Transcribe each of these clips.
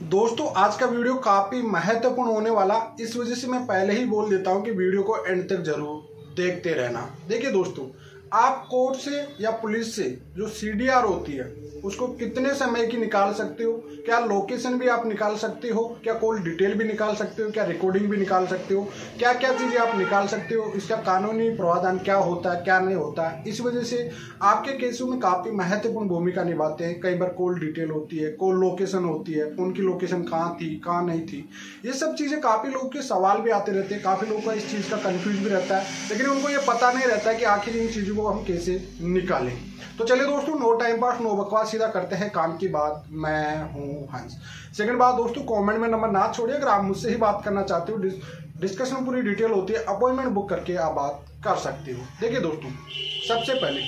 दोस्तों, आज का वीडियो काफ़ी महत्वपूर्ण होने वाला। इस वजह से मैं पहले ही बोल देता हूँ कि वीडियो को एंड तक ज़रूर देखते रहना। देखिए दोस्तों आप कोर्ट से या पुलिस से जो सीडीआर होती है, उसको कितने समय की निकाल सकते हो? क्या लोकेशन भी आप निकाल सकते हो? क्या कॉल डिटेल भी निकाल सकते हो? क्या रिकॉर्डिंग भी निकाल सकते हो? क्या क्या चीज़ें आप निकाल सकते हो? इसका कानूनी प्रावधान क्या होता है, क्या नहीं होता है? इस वजह से आपके केसों में काफ़ी महत्वपूर्ण भूमिका निभाते हैं। कई बार कॉल डिटेल होती है कॉल लोकेशन होती है, उनकी लोकेशन कहाँ थी, कहाँ नहीं थी। ये सब चीज़ें काफ़ी लोग के सवाल भी आते रहते हैं। काफ़ी लोगों का इस चीज़ का कन्फ्यूज़ भी रहता है। लेकिन उनको ये पता नहीं रहता कि आखिर इन चीज़ों को हम कैसे निकालें तो चलिए दोस्तों नो टाइम पास नो बकवास, सीधा करते हैं काम की बात। मैं हूँ हंस। सेकंड बात दोस्तों कमेंट में नंबर ना छोड़िए। अगर आप मुझसे ही बात करना चाहते हो डिस्कशन पूरी डिटेल होती है अपॉइंटमेंट बुक करके आप बात कर सकते हो। देखिए दोस्तों, सबसे पहले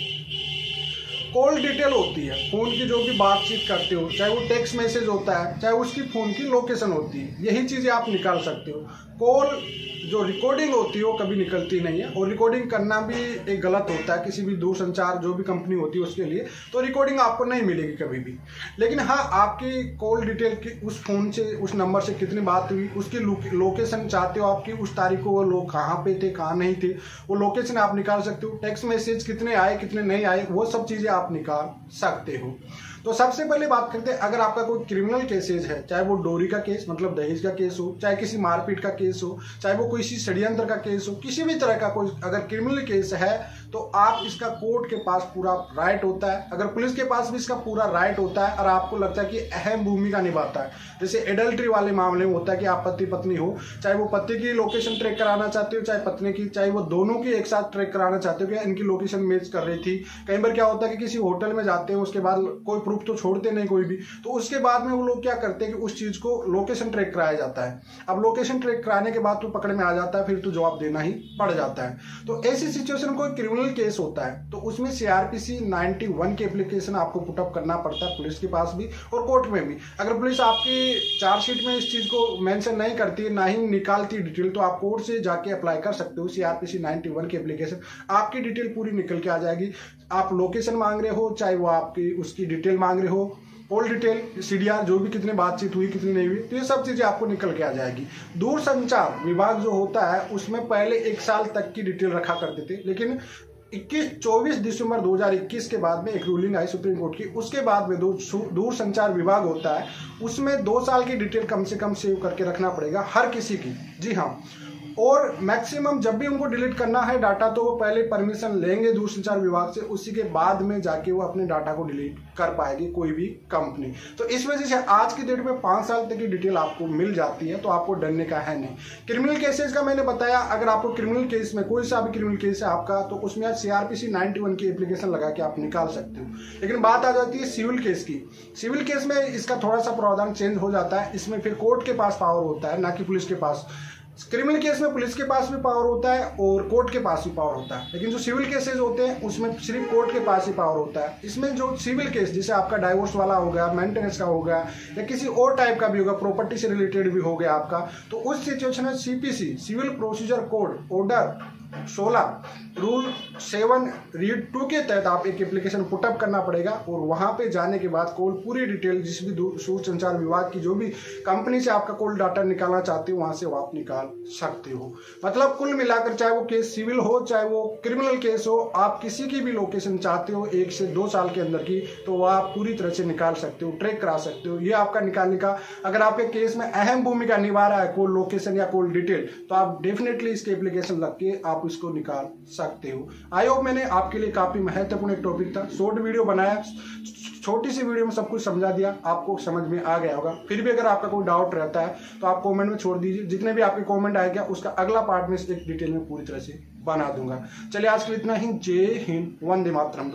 कॉल डिटेल होती है। फ़ोन की जो भी बातचीत करते हो, चाहे वो टेक्स्ट मैसेज होता है, चाहे उसकी फ़ोन की लोकेशन होती है, यही चीज़ें आप निकाल सकते हो। कॉल जो रिकॉर्डिंग होती है, वो कभी निकलती नहीं है। और रिकॉर्डिंग करना भी एक गलत होता है, किसी भी दूरसंचार, जो भी कंपनी होती है उसके लिए तो रिकॉर्डिंग आपको नहीं मिलेगी कभी भी। लेकिन हाँ आपकी कॉल डिटेल की, उस फ़ोन से, उस नंबर से कितनी बात हुई, उसकी लोकेशन चाहते हो आपकी, उस तारीख को वो लोग कहाँ पे थे, कहाँ नहीं थे, वो लोकेशन आप निकाल सकते हो टेक्स्ट मैसेज कितने आए, कितने नहीं आए, वो सब चीज़ें आप निकाल सकते हो। तो सबसे पहले बात करते हैं, अगर आपका कोई क्रिमिनल केसेज है, चाहे वो डोरी का केस मतलब दहेज का केस हो, चाहे किसी मारपीट का केस हो, चाहे वो किसी षड्यंत्र का केस हो, किसी भी तरह का कोई अगर क्रिमिनल केस है तो आप इसका कोर्ट के पास पूरा राइट होता है। अगर पुलिस के पास भी इसका पूरा राइट होता है और आपको लगता है कि अहम भूमिका निभाता है, जैसे एडल्ट्री वाले मामले में होता है कि आप पति पत्नी हो, चाहे वो पति की लोकेशन ट्रैक कराना चाहते हो, चाहे पत्नी की, चाहे वो दोनों की एक साथ ट्रैक कराना चाहते हो कि इनकी लोकेशन मैच कर रही थी। कई बार क्या होता है कि किसी होटल में जाते हैं, उसके बाद कोई प्रूफ तो छोड़ते नहीं कोई भी। तो उसके बाद में वो लोग क्या करते हैं कि उस चीज़ को लोकेशन ट्रैक कराया जाता है। अब लोकेशन ट्रैक कराने के बाद तो पकड़ में आ जाता है, फिर तो जवाब देना ही पड़ जाता है। तो ऐसी सिचुएशन कोई क्रिमिनल केस होता है तो उसमें सीआरपीसी 91 की एप्लीकेशन आपको पुटअप करना पड़ता है पुलिस के पास भी और कोर्ट में भी। अगर पुलिस आपकी चार्जशीट में इस चीज़ को मेंशन नहीं करती, ना ही निकालती डिटेल तो आप कोर्ट से जाके अप्लाई कर सकते हो सीआरपीसी 91 की एप्लीकेशन आपकी डिटेल पूरी निकल के आ जाएगी। आप लोकेशन मांग रहे हो, चाहे वो आपकी उसकी डिटेल मांग रहे हो ऑल डिटेल सीडीआर जो भी कितनी बातचीत हुई, कितनी नहीं हुई तो ये सब चीज़ें आपको निकल के आ जाएगी। दूर संचार विभाग जो होता है, उसमें पहले एक साल तक की डिटेल रखा करते थे, लेकिन 21 24 दिसंबर 2021 के बाद में एक रूलिंग आई सुप्रीम कोर्ट की। उसके बाद में दूर संचार विभाग होता है, उसमें दो साल की डिटेल कम से कम सेव करके रखना पड़ेगा हर किसी की। जी हाँ। और मैक्सिमम जब भी उनको डिलीट करना है डाटा तो वो पहले परमिशन लेंगे दूरसंचार विभाग से, उसी के बाद में जाके वो अपने डाटा को डिलीट कर पाएगी कोई भी कंपनी। तो इस वजह से आज की डेट में पाँच साल तक की डिटेल आपको मिल जाती है तो आपको डरने का है नहीं। क्रिमिनल केसेस का मैंने बताया, अगर आपको क्रिमिनल केस में, कोई सा भी क्रिमिनल केस है आपका तो उसमें आज सीआरपीसी 91 की एप्लीकेशन लगा के आप निकाल सकते हो। लेकिन बात आ जाती है सिविल केस की। सिविल केस में इसका थोड़ा सा प्रावधान चेंज हो जाता है, इसमें फिर कोर्ट के पास पावर होता है, ना कि पुलिस के पास। क्रिमिनल केस में पुलिस के पास भी पावर होता है और कोर्ट के पास भी पावर होता है। लेकिन जो सिविल केसेस होते हैं, उसमें सिर्फ़ कोर्ट के पास ही पावर होता है। इसमें जो सिविल केस, जैसे आपका डाइवोर्स वाला हो गया मेंटेनेंस का हो गया, या किसी और टाइप का भी होगा प्रॉपर्टी से रिलेटेड भी हो गया आपका तो उस सिचुएशन में CPC civil procedure code order सोलह रूल सेवन, रीड टू के तहत आप एक एप्लीकेशन पुटअप करना पड़ेगा और वहाँ पे जाने के बाद कोल पूरी डिटेल जिस भी दूर संचार विभाग की जो भी कंपनी से आपका कोल डाटा निकालना चाहते हो, वहाँ से आप निकाल सकते हो। मतलब कुल मिलाकर चाहे वो केस सिविल हो, चाहे वो क्रिमिनल केस हो, आप किसी की भी लोकेशन चाहते हो, एक से दो साल के अंदर की तो वह आप पूरी तरह से निकाल सकते हो ट्रैक करा सकते हो। ये आपका निकालने का, अगर आपके केस में अहम भूमिका निभा रहा है कोल लोकेशन या कोल डिटेल तो आप डेफिनेटली इसके एप्लीकेशन लग के आप आप इसको निकाल सकते हो। आई होप मैंने आपके लिए काफ़ी महत्वपूर्ण एक टॉपिक था। शॉर्ट वीडियो बनाया, छोटी सी वीडियो में सब कुछ समझा दिया। आपको समझ में आ गया होगा। फिर भी अगर आपका कोई डाउट रहता है तो आप कमेंट में छोड़ दीजिए। जितने भी आपके कमेंट आएगा उसका अगला पार्ट में एक डिटेल में पूरी तरह से बना दूँगा। चलिए, आज के लिए इतना ही। जय हिंद, वंदे मातरम।